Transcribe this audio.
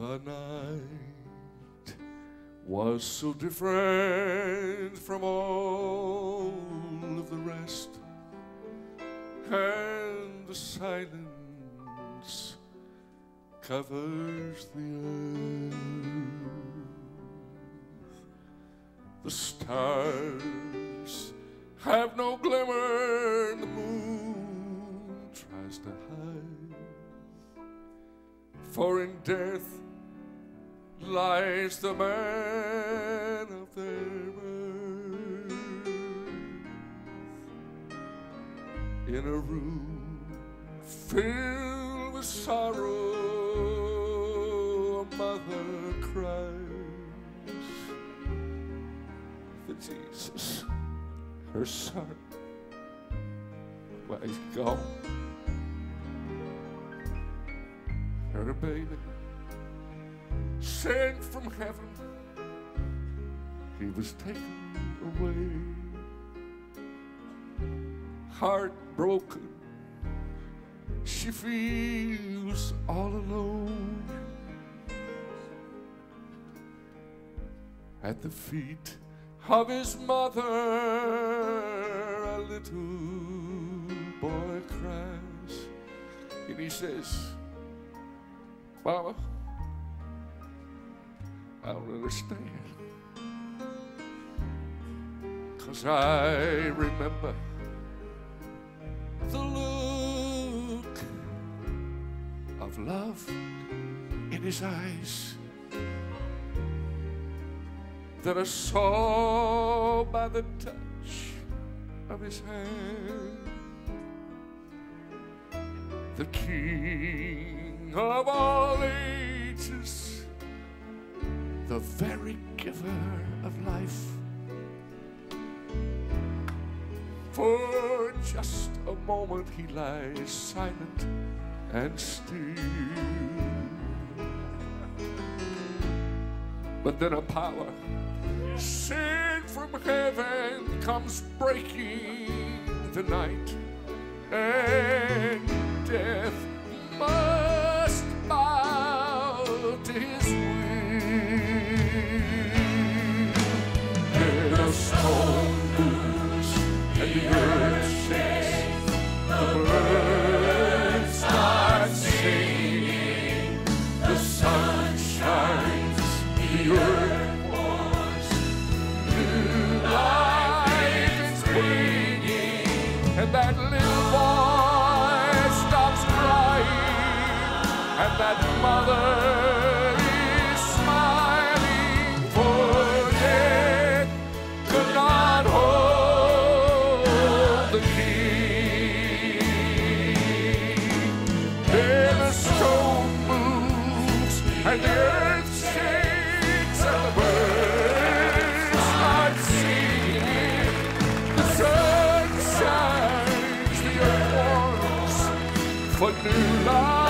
The night was so different from all of the rest, and the silence covers the earth. The stars have no glimmer, the moon tries to hide. For in death lies the man of their birth. In a room filled with sorrow, a mother cries for Jesus, her son. Why, he's gone. Her baby sent from heaven. He was taken away. Heartbroken, she feels all alone. At the feet of his mother, a little boy cries. And he says, Mama, I don't understand. Cause I remember the look of love in his eyes that I saw by the touch of his hand. The King of all ages, the very giver of life. For just a moment he lies silent and still. But then a power sent from heaven comes breaking the night, and death that little boy stops crying, and that mother for new life.